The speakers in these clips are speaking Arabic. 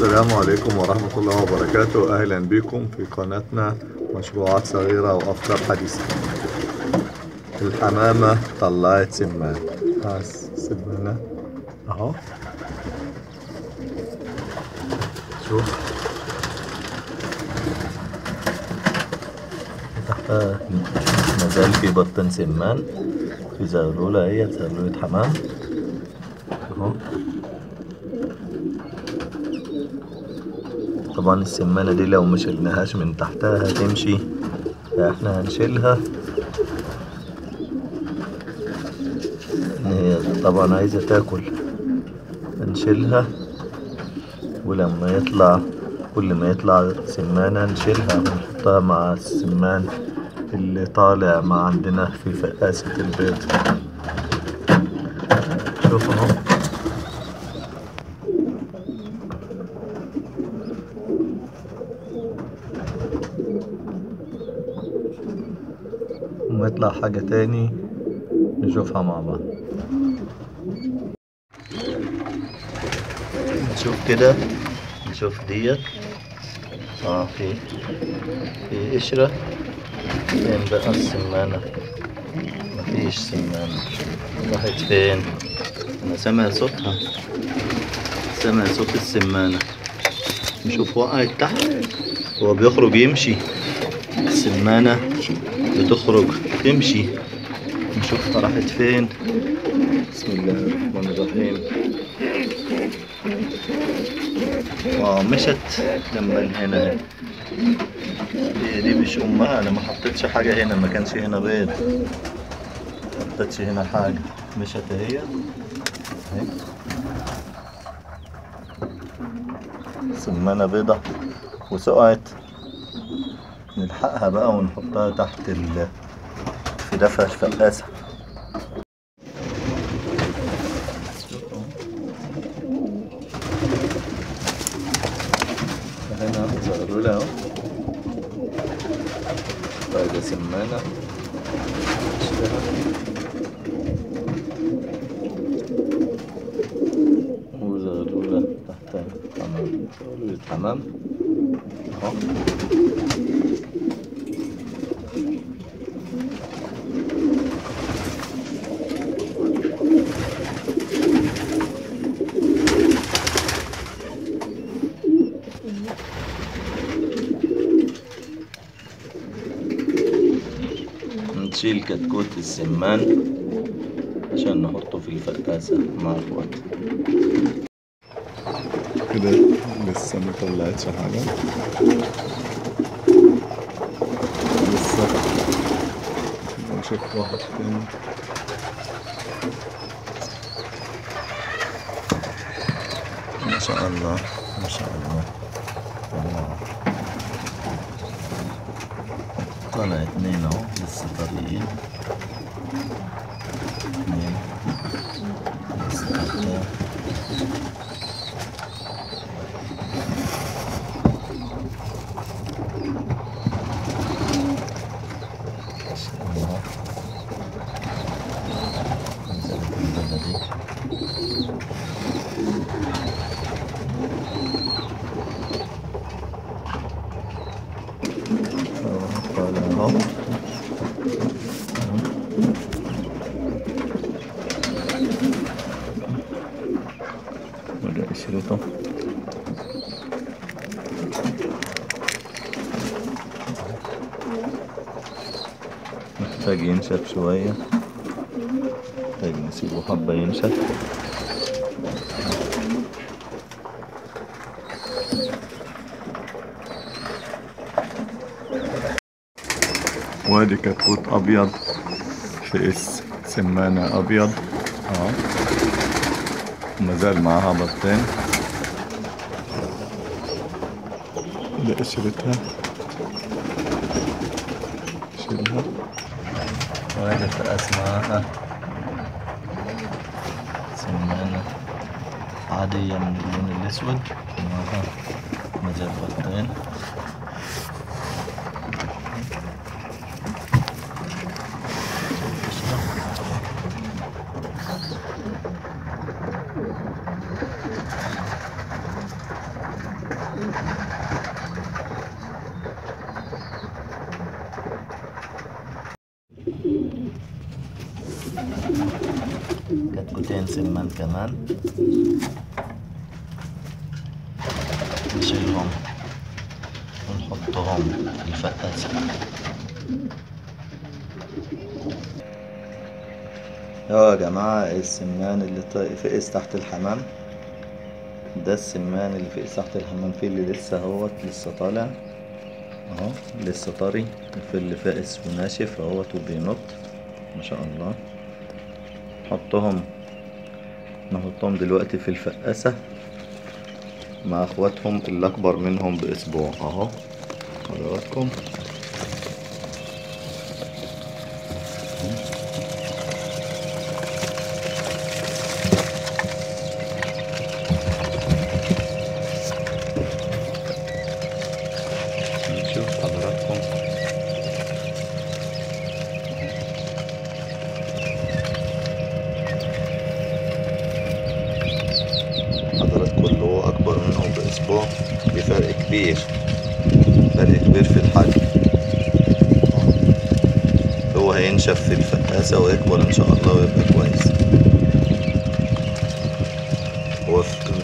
السلام عليكم ورحمة الله وبركاته. أهلا بكم في قناتنا مشروعات صغيرة وأفكار حديثة الحمامة طلعت سمان. ها سمانة. أهو. شوف. تحتها مازال في بطن سمان. في زغلولة هي زغلولة حمام. اهو طبعا السمانة دي لو مشلناهاش من تحتها هتمشي فإحنا هنشيلها. هي طبعا عايزة تاكل. هنشيلها ولما يطلع كل ما يطلع سمانة نشيلها ونحطها مع السمان اللي طالع ما عندنا في فقاسة البيض. شوف اهو وما يطلع حاجة تاني نشوفها مع بعض. نشوف كده نشوف ديت. آه في في قشرة. فين بقى السمانة؟ مفيش سمانة. راحت فين؟ أنا سامع صوتها. سامع صوت السمانة. نشوف وقعت تحت. هو بيخرج يمشي. السمانة بتخرج. تمشي. نشوفها راحت فين. بسم الله الرحمن الرحيم. واو مشت. لما هنا. دي, مش أمها. أنا ما حطيتش حاجة هنا. ما كانش هنا بيض ما حطيتش هنا حاجة. مشت هي. أهي. سمانة بيضة. وسقعت. نلحقها بقى ونحطها تحت ال في دفع الفقاسة هنا زغلولة اهو طيب سمانة وزغلولة تحتها حمام زغلولة حمام اهو نشيل كتكوت السمان عشان نحطه في الفقاسة مع الوقت. كده لسه ما طلعتش حاجة. لسه نشوف واحد تاني. ما شاء الله ما شاء الله. الله. طلع اتنين اهو لسه طريقين اتنين لسه تحتها ما شاء الله نزلت البلدة دي قال اهو وده قشرته محتاج ينشف شوية. محتاج نسيبه حبة ينشف. وادي كتكوت أبيض في سمانة أبيض. آه. مازال معاها بطين ده قشرتها شيلها وهذا فأس معاها سمانة عادية من اللون الأسود معاها مجال بطين سمان كمان. نشيلهم ونحطهم في الفقاسة يا جماعة السمان اللي فقس تحت الحمام؟ ده السمان اللي فقس تحت الحمام؟ فيه اللي لسه اهوت لسه طالع. أهو لسه طري. وفي اللي فاقس وناشف اهوت وبينط. ما شاء الله. نحطهم نحطهم دلوقتي في الفقاسة مع أخواتهم اللي اكبر منهم بأسبوع. أهو. حضراتكم نشوف حضراتكم حضراتكم اللي هو أكبر بأسبوع بفرق كبير. فرق كبير في الحجم. هو هينشف في الفقاسة ويكبر إن شاء الله ويبقى كويس. هو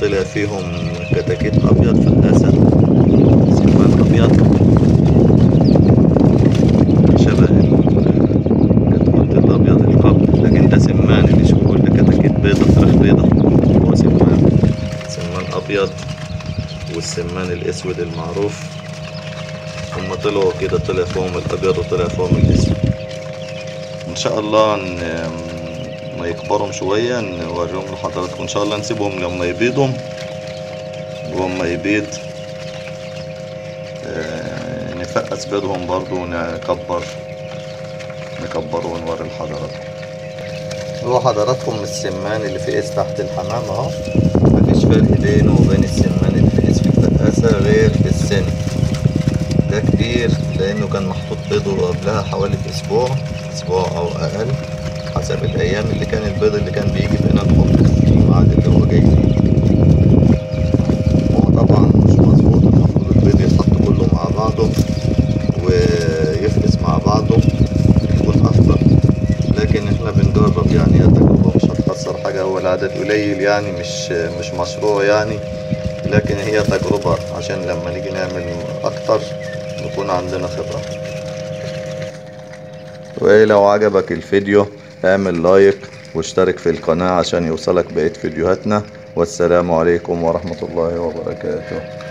طلع فيهم كتاكيت أبيض فقاسة. سمان أبيض شبه الكتكوت الأبيض القبل لكن ده سمان اللي شوفوا ده كتاكيت بيضة فراخ بيضة هو سمان سمان أبيض والسمان الأسود المعروف. هما طلعوا كده طلع فيهم الأبيض وطلع فيهم الأسود. إن شاء الله ما يكبروا شوية نوريهم لحضراتكم. إن شاء الله نسيبهم لما يبيضوا وهم يبيض آه، نفقس بيضهم برضو ونكبر. نكبره ونوري لحضراتكم. هو حضراتكم السمان اللي فقس تحت الحمام أهو. مفيش فرق بينه وبين السمان. في الفقاسة غير في السن. ده كبير لأنه كان محطوط بيضه قبلها حوالي في أسبوع أسبوع أو أقل حسب الأيام اللي كان البيض اللي كان بيجي بقينا نحطه في الميعاد اللي هو جاي فيه. هو طبعا مش مظبوط المفروض البيض يتحط كله مع بعضه ويفقس مع بعضه يكون أفضل لكن إحنا بنجرب يعني هي تجربة مش هتخسر حاجة هو العدد قليل يعني مش مش مشروع يعني. لكن هي تجربة عشان لما نيجي نعمل أكتر نكون عندنا خبرة. ولو عجبك الفيديو اعمل لايك واشترك في القناة عشان يوصلك بقية فيديوهاتنا. والسلام عليكم ورحمة الله وبركاته.